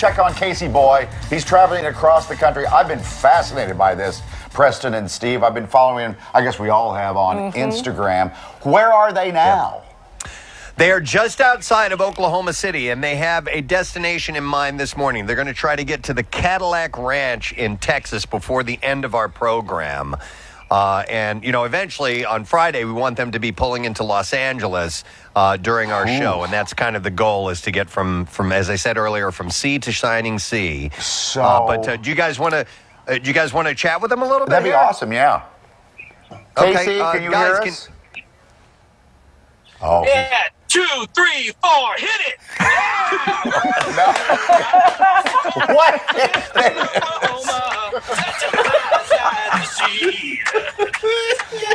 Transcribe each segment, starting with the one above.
check on Casey Boy. He's traveling across the country. I've been fascinated by this. Preston and Steve, I've been following him, I guess we all have on mm-hmm. Instagram. Where are they now? They are just outside of Oklahoma City and they have a destination in mind this morning. They're going to try to get to the Cadillac Ranch in Texas before the end of our program. Uh, and, you know, eventually on Friday, we want them to be pulling into Los Angeles uh, during our show. And that's kind of the goal is to get from, from as I said earlier, from sea to shining sea. So- Uh, but uh, do you guys want to. Uh, do you guys want to chat with them a little bit? That'd be here? awesome, yeah. Okay, Casey, uh, can you guys, hear can- us? Oh, Yeah, two, three, four, hit it! what is this? Oklahoma, such a nice sight to see.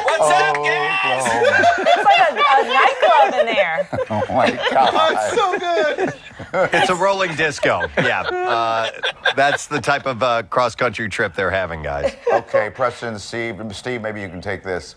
What's up, oh, guys? Oklahoma. It's like a, a nightclub in there. Oh my God. It's a rolling disco. Yeah. Uh, that's the type of uh, cross country trip they're having, guys. Okay, Preston, Steve, Steve, maybe you can take this.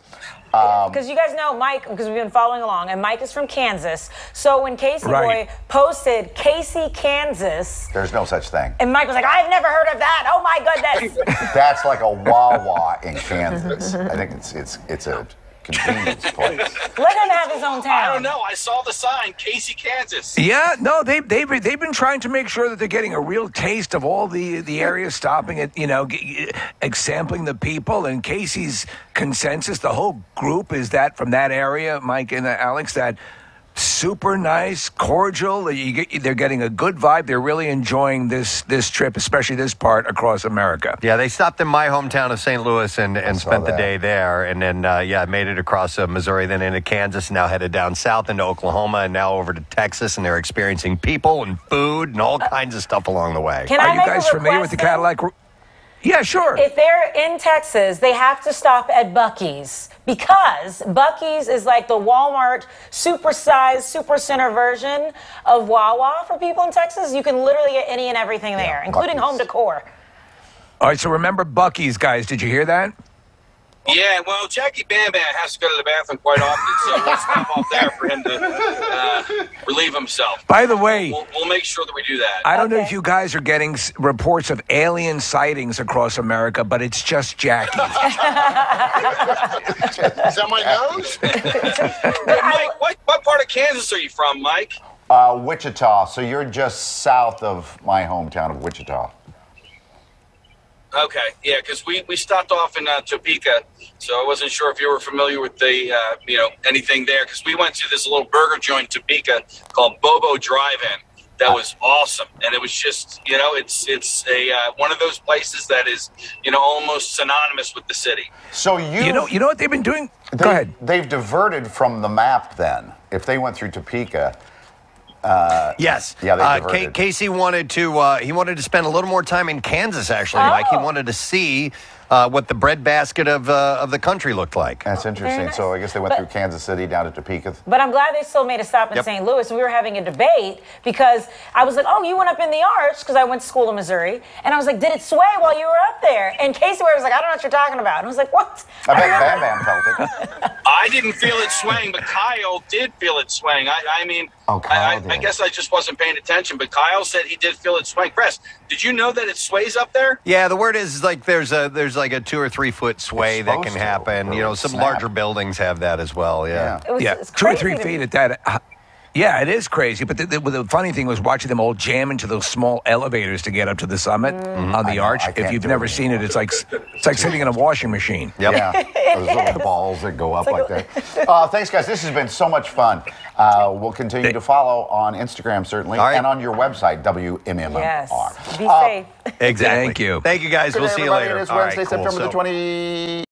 Um, Because you guys know Mike, because we've been following along, and Mike is from Kansas. So when Casey Right. Boy posted Casey, Kansas, There's no such thing. and Mike was like, I've never heard of that. Oh my goodness. That's like a Wawa in Kansas. I think it's it's it's a convenience place. Let him have his own town. I don't know. I saw the sign, Casey, Kansas. Yeah, no, they they've they've been trying to make sure that they're getting a real taste of all the the areas, stopping at you know, g- g- sampling the people. And Casey's consensus, the whole group is that from that area, Mike and uh, Alex, that super nice, cordial. You get, they're getting a good vibe. They're really enjoying this this trip, especially this part across America. Yeah, they stopped in my hometown of St. Louis and, and saw spent the day there. And then, uh, yeah, made it across uh, Missouri, then into Kansas, now headed down south into Oklahoma, and now over to Texas. And they're experiencing people and food and all kinds of stuff along the way. Can I Are you guys familiar with the? Cadillac? Yeah, sure. If they're in Texas, they have to stop at Buc-ee's because Buc-ee's is like the Walmart supersized, super center version of Wawa for people in Texas. You can literally get any and everything there, including Buc-ee's. home decor. All right, so remember Buc-ee's, guys. Did you hear that? Yeah, well, Jackie Bam Bam has to go to the bathroom quite often, so we'll stop off there for him to uh, relieve himself. By the way, We'll, we'll make sure that we do that. I don't know if you guys are getting reports of alien sightings across America, but it's just Jackie. Is that my nose? Hey, Mike, what, what part of Kansas are you from, Mike? Uh, Wichita. So you're just south of my hometown of Wichita. Okay, yeah, because we, we stopped off in uh, Topeka, so I wasn't sure if you were familiar with the uh, you know anything there. Because we went to this little burger joint in Topeka called Bobo Drive-In. That was awesome, and it was just you know it's it's a uh, one of those places that is you know almost synonymous with the city. So you you know, you know what they've been doing? they, Go ahead. They've diverted from the map then. If they went through Topeka, Yes. Yeah, they uh, diverted. Ca- Casey wanted to. Uh, he wanted to spend a little more time in Kansas. Actually, Mike. He Oh. wanted to see uh, what the breadbasket of uh, of the country looked like. that's interesting. nice. So I guess they went But- through Kansas City down to Topeka. But I'm glad they still made a stop in Yep. St. Louis. We were having a debate because I was like, "Oh, you went up in the arch," because I went to school in Missouri, and I was like, "Did it sway while you were up there?" And Casey Ware was like, "I don't know what you're talking about," and I was like, "What?" I bet Bam Bam felt it. I didn't feel it swaying, but Kyle did feel it swaying. I, I mean, Oh, I, I, I guess I just wasn't paying attention. But Kyle said he did feel it swaying. Chris, did you know that it sways up there? Yeah, the word is like there's a there's like a two or three foot sway It's that can to, happen. You know, some snap. larger buildings have that as well. Yeah. It was, Yeah, it's two or three feet at that. uh, Yeah, it is crazy. But the, the, the funny thing was watching them all jam into those small elevators to get up to the summit on Mm-hmm. I the know, arch. If you've never it seen it, it's like it's like sitting in a washing machine. Yep. Yeah, those little balls that go up like that. Uh, thanks, guys. This has been so much fun. Uh, we'll continue to follow on Instagram, certainly, All right. and on your website, WMMR. Yes. Be Uh, safe. Exactly. Thank you. Thank you guys. Good We'll day, see you later. It is All right, Wednesday, cool. September the So- 20.